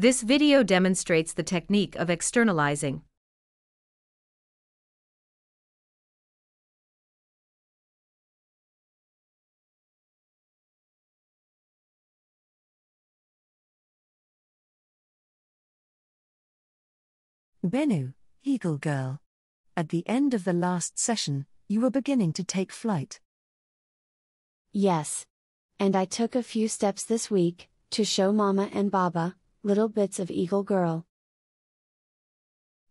This video demonstrates the technique of externalizing. Bennu, Eagle Girl. At the end of the last session, you were beginning to take flight. Yes. And I took a few steps this week, to show Mama and Baba, little bits of Eagle Girl.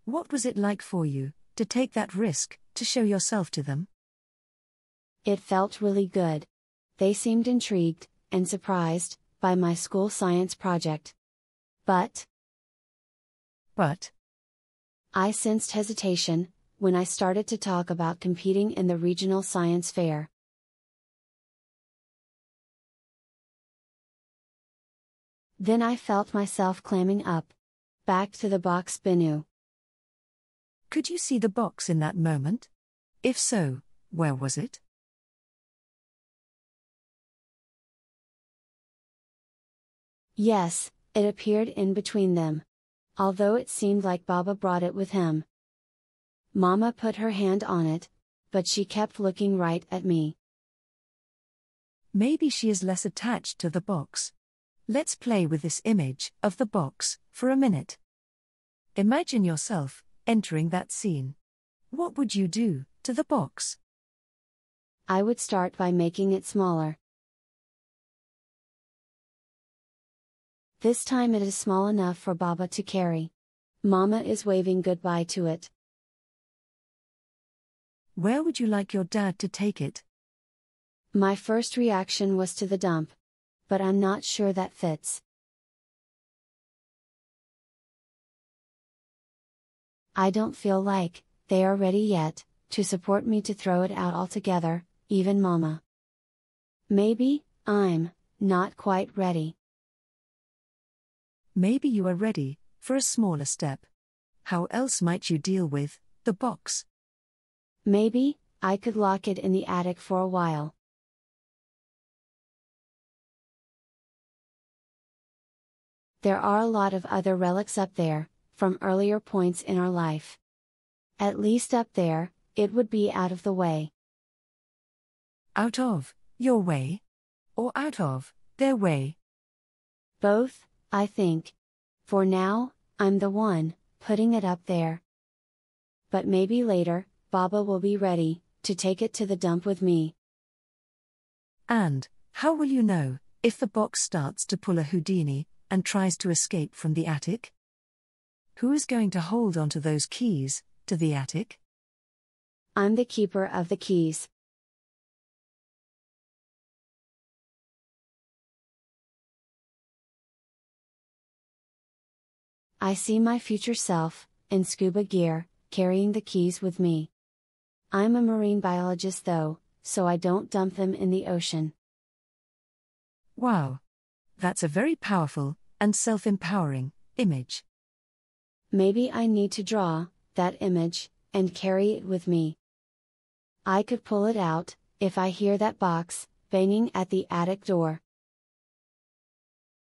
What was it like for you, to take that risk, to show yourself to them? It felt really good. They seemed intrigued, and surprised, by my school science project. But, But, I sensed hesitation, when I started to talk about competing in the regional science fair. Then I felt myself clamming up. Back to the box Bennu. could you see the box in that moment? If so, where was it? Yes, it appeared in between them. Although it seemed like Baba brought it with him. Mama put her hand on it, but she kept looking right at me. Maybe she is less attached to the box. Let's play with this image of the box for a minute. Imagine yourself entering that scene. What would you do to the box? I would start by making it smaller. This time it is small enough for Baba to carry. Mama is waving goodbye to it. Where would you like your dad to take it? My first reaction was to the dump. But I'm not sure that fits. I don't feel like they are ready yet to support me to throw it out altogether, even Mama. Maybe I'm not quite ready. Maybe you are ready for a smaller step. How else might you deal with the box? Maybe I could lock it in the attic for a while. There are a lot of other relics up there, from earlier points in our life. At least up there, it would be out of the way. Out of your way? Or out of their way? Both, I think. For now, I'm the one, putting it up there. But maybe later, Baba will be ready, to take it to the dump with me. And, how will you know if the box starts to pull a Houdini and tries to escape from the attic? Who is going to hold onto those keys to the attic? I'm the keeper of the keys. I see my future self, in scuba gear, carrying the keys with me. I'm a marine biologist though, so I don't dump them in the ocean. Wow! That's a very powerful and self empowering image. Maybe I need to draw that image and carry it with me. I could pull it out if I hear that box banging at the attic door.